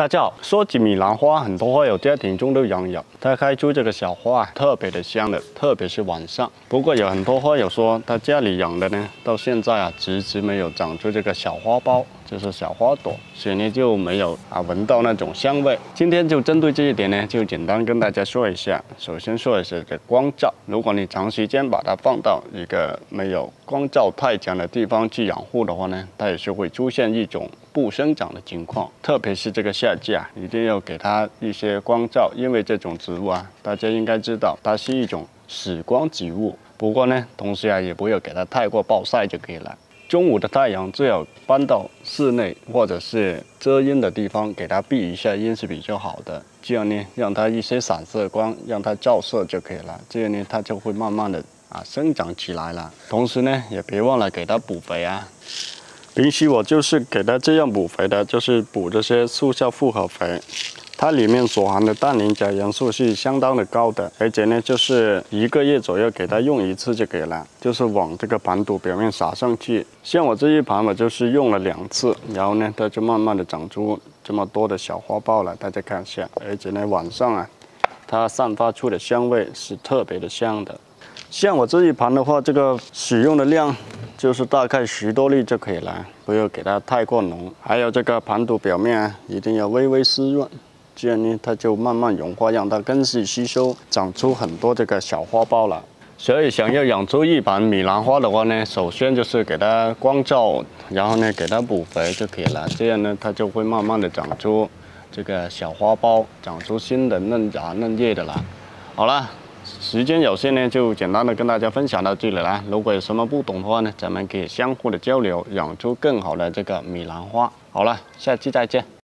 大家好，说起米兰花，很多花友家庭中都养有，它开出这个小花啊，特别的香的，特别是晚上。不过有很多花友说，他家里养的呢，到现在啊，迟迟没有长出这个小花苞，就是小花朵，所以呢就没有啊闻到那种香味。今天就针对这一点呢，就简单跟大家说一下。首先说的是这光照，如果你长时间把它放到一个没有光照太强的地方去养护的话呢，它也是会出现一种。不生长的情况，特别是这个夏季啊，一定要给它一些光照，因为这种植物啊，大家应该知道，它是一种死光植物。不过呢，同时啊，也不要给它太过暴晒就可以了。中午的太阳最好搬到室内或者是遮阴的地方，给它避一下阴是比较好的。这样呢，让它一些散射光，让它照射就可以了。这样呢，它就会慢慢的啊生长起来了。同时呢，也别忘了给它补肥啊。平时我就是给它这样补肥的，就是补这些速效复合肥，它里面所含的氮磷钾元素是相当的高的，而且呢，就是一个月左右给它用一次就可以了，就是往这个盘土表面撒上去。像我这一盘，我就是用了两次，然后呢，它就慢慢的长出这么多的小花苞了，大家看一下。而且呢，晚上啊，它散发出的香味是特别的香的。像我这一盘的话，这个使用的量。就是大概十多粒就可以了，不要给它太过浓。还有这个盘土表面啊，一定要微微湿润，这样呢它就慢慢融化，让它根系吸收，长出很多这个小花苞了。所以想要养出一盘米兰花的话呢，首先就是给它光照，然后呢给它补肥就可以了，这样呢它就会慢慢的长出这个小花苞，长出新的嫩芽嫩叶的了。好了。时间有限呢，就简单的跟大家分享到这里了。如果有什么不懂的话呢，咱们可以相互的交流，养出更好的这个米兰花。好了，下期再见。